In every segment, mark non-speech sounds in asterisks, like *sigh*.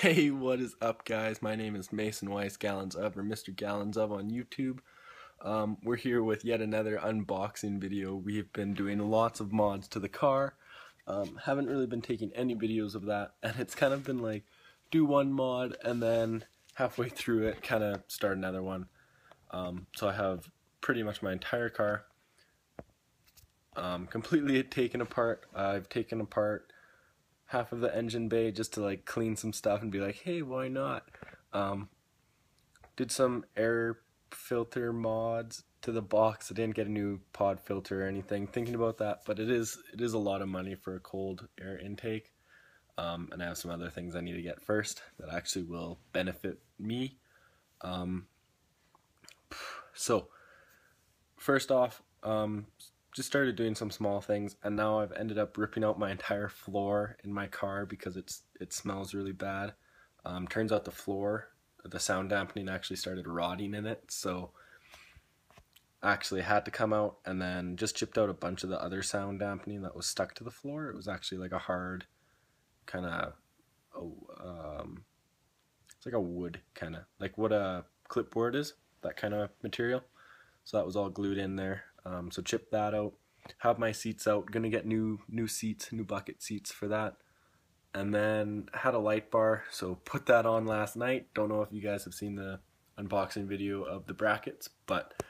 Hey, what is up, guys? My name is Mason Weiss, Gallons of, or Mr. Gallons of on YouTube. Um, we're here with yet another unboxing video. We've been doing lots of mods to the car. Um, haven't really been taking any videos of that, and it's kind of been like, do one mod, and then halfway through it, kind of start another one. Um, so I have pretty much my entire car um, completely taken apart. I've taken apart half of the engine bay just to like clean some stuff and be like, hey, why not? Um, did some air filter mods to the box. I didn't get a new pod filter or anything. Thinking about that, but it is it is a lot of money for a cold air intake. Um, and I have some other things I need to get first that actually will benefit me. Um, so, first off, um, just started doing some small things and now I've ended up ripping out my entire floor in my car because it's it smells really bad. Um, turns out the floor, the sound dampening actually started rotting in it, so actually had to come out and then just chipped out a bunch of the other sound dampening that was stuck to the floor. It was actually like a hard kind of oh um it's like a wood kind of like what a clipboard is, that kind of material. So that was all glued in there. Um, so chip that out. Have my seats out. Gonna get new new seats, new bucket seats for that. And then had a light bar, so put that on last night. Don't know if you guys have seen the unboxing video of the brackets, but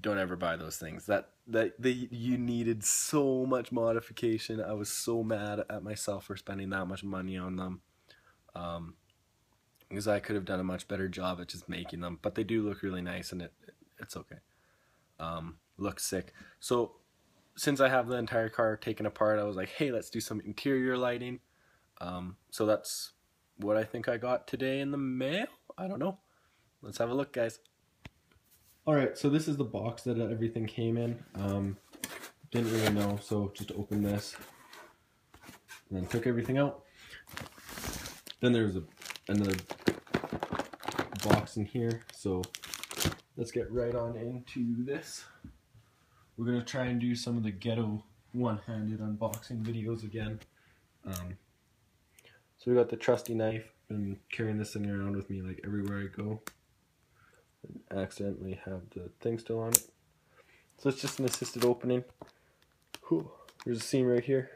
don't ever buy those things. That that they you needed so much modification. I was so mad at myself for spending that much money on them. Um, because I could have done a much better job at just making them, but they do look really nice and it, it it's okay um, looks sick. So since I have the entire car taken apart, I was like, hey, let's do some interior lighting. Um, so that's what I think I got today in the mail. I don't know. Let's have a look, guys. All right, so this is the box that everything came in. Um, didn't really know, so just opened this and then took everything out. Then there's a, another box in here, so let's get right on into this. We're going to try and do some of the ghetto one-handed unboxing videos again. Um, so we got the trusty knife. Been carrying this thing around with me like everywhere I go. And accidentally have the thing still on it. So it's just an assisted opening. Whew. There's a seam right here.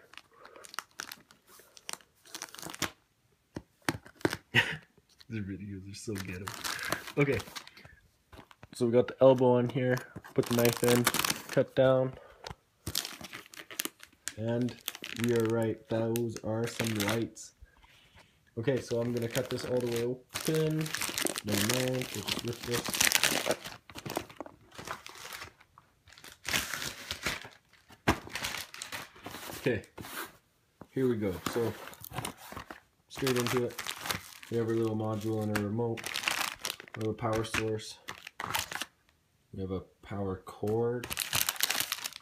*laughs* These videos are so ghetto. Okay, so we got the elbow on here, put the knife in, cut down, and we are right, those are some lights. Okay, so I'm gonna cut this all the way open. No, no, just lift this. Okay, here we go. So, straight into it. We have our little module and a remote, a little power source. We have a power cord.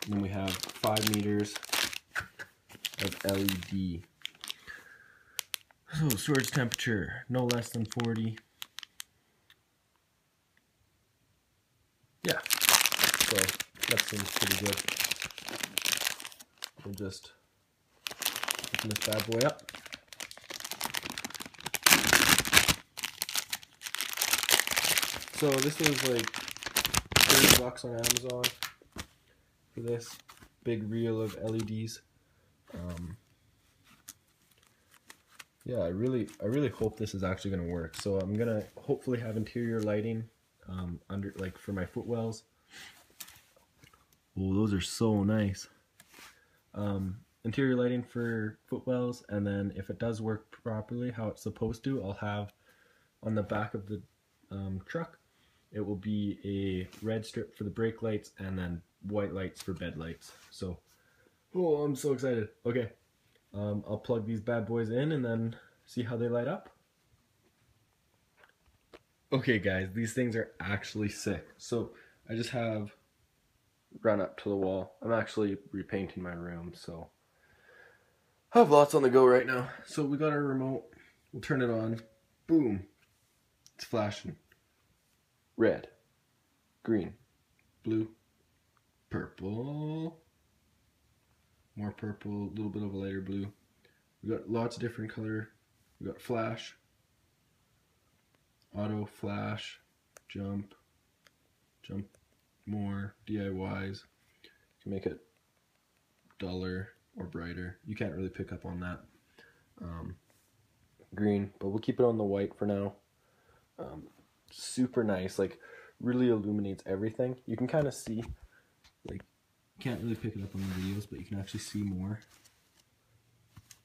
And then we have five meters of LED. So storage temperature, no less than 40. Yeah, so that seems pretty good. We'll just open this bad boy up. So this was like 30 bucks on Amazon for this big reel of LEDs. Um, yeah, I really, I really hope this is actually going to work. So I'm going to hopefully have interior lighting um, under, like for my footwells. Oh, those are so nice. Um, interior lighting for footwells, and then if it does work properly, how it's supposed to, I'll have on the back of the um, truck it will be a red strip for the brake lights and then white lights for bed lights. So, oh, I'm so excited. Okay, um, I'll plug these bad boys in and then see how they light up. Okay guys, these things are actually sick. So I just have run up to the wall. I'm actually repainting my room, so I have lots on the go right now. So we got our remote. We'll turn it on. Boom. It's flashing red, green, blue, purple, more purple, a little bit of a lighter blue. We got lots of different color We got flash, auto, flash, jump, jump more, DIYs. You can make it duller or brighter. You can't really pick up on that. Um, green, but we'll keep it on the white for now. Um, super nice, like really illuminates everything. You can kind of see, like, can't really pick it up on the videos, but you can actually see more.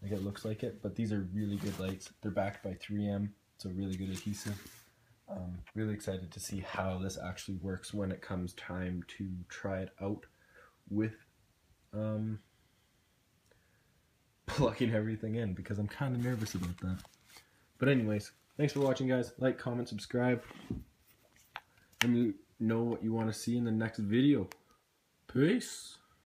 Like it looks like it, but these are really good lights. They're backed by 3M. It's a really good adhesive. Um, really excited to see how this actually works when it comes time to try it out with um, plugging everything in because I'm kind of nervous about that. But anyways, thanks for watching guys. Like, comment, subscribe. And let me know what you want to see in the next video. Peace.